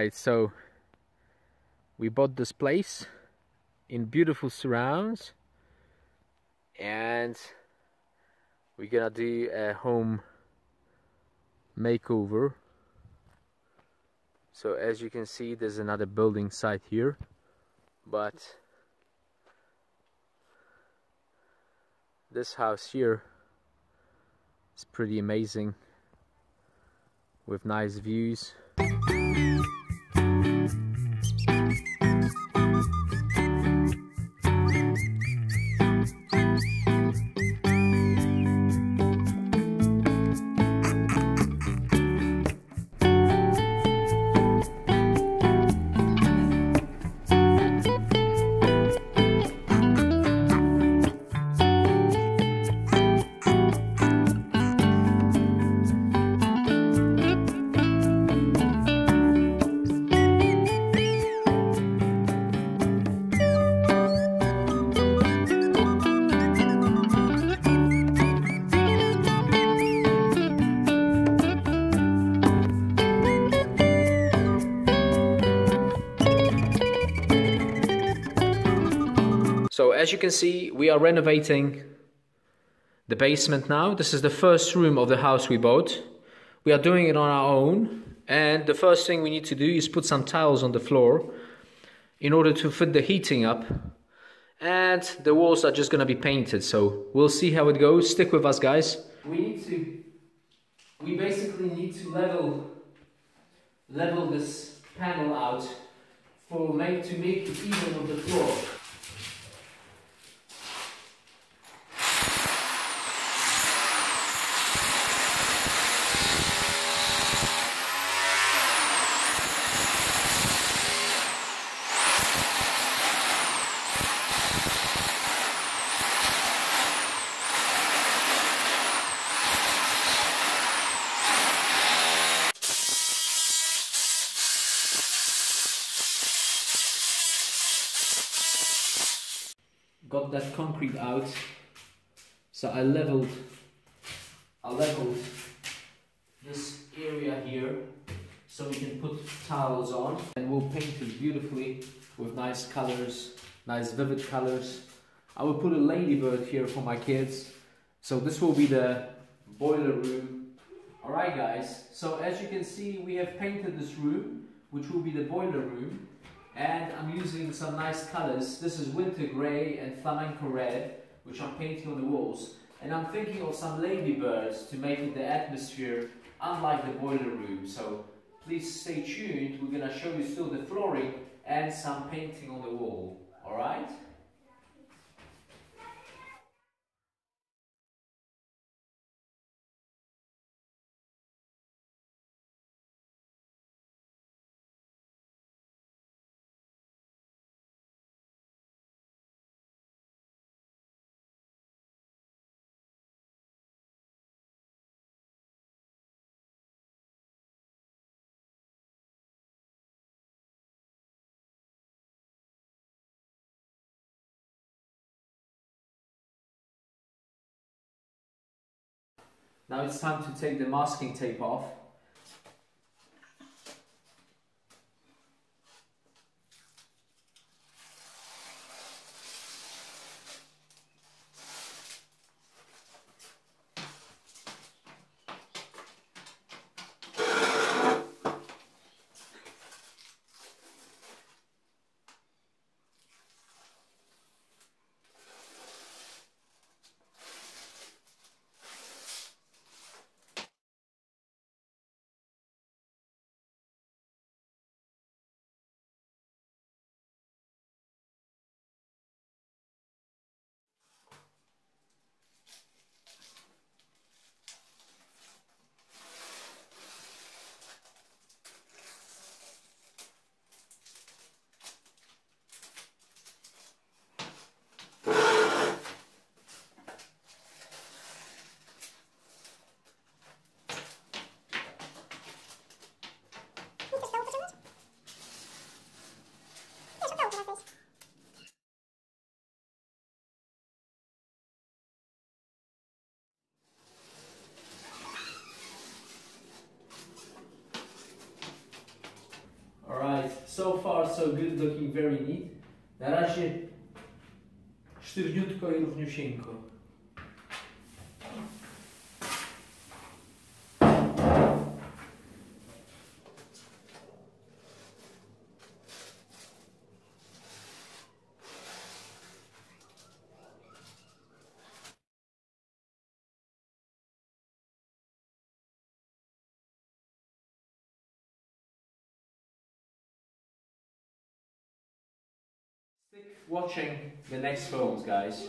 Alright, so we bought this place in beautiful surrounds and we're gonna do a home makeover. So as you can see there's another building site here but this house here is pretty amazing with nice views So as you can see, we are renovating the basement now. This is the first room of the house we bought. We are doing it on our own. And the first thing we need to do is put some tiles on the floor in order to fit the heating up. And the walls are just gonna be painted. So we'll see how it goes. Stick with us guys. We need to, we basically need to level, level this panel out for make to make it even with the floor. Got that concrete out. So I leveled I leveled this area here so we can put tiles on. And we'll paint it beautifully with nice colors nice vivid colors. I will put a ladybird here for my kids. So this will be the boiler room. Alright guys. So as you can see we have painted this room which will be the boiler room and I'm using some nice colors. This is winter grey and flamenco red, which I'm painting on the walls. And I'm thinking of some ladybirds to make it the atmosphere unlike the boiler room. So please stay tuned. We're gonna show you still the flooring and some painting on the wall. Alright? Now it's time to take the masking tape off. So good, looking very neat. Na razie sztywniutko i równiusieńko. Watching the next films, guys.